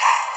Yeah.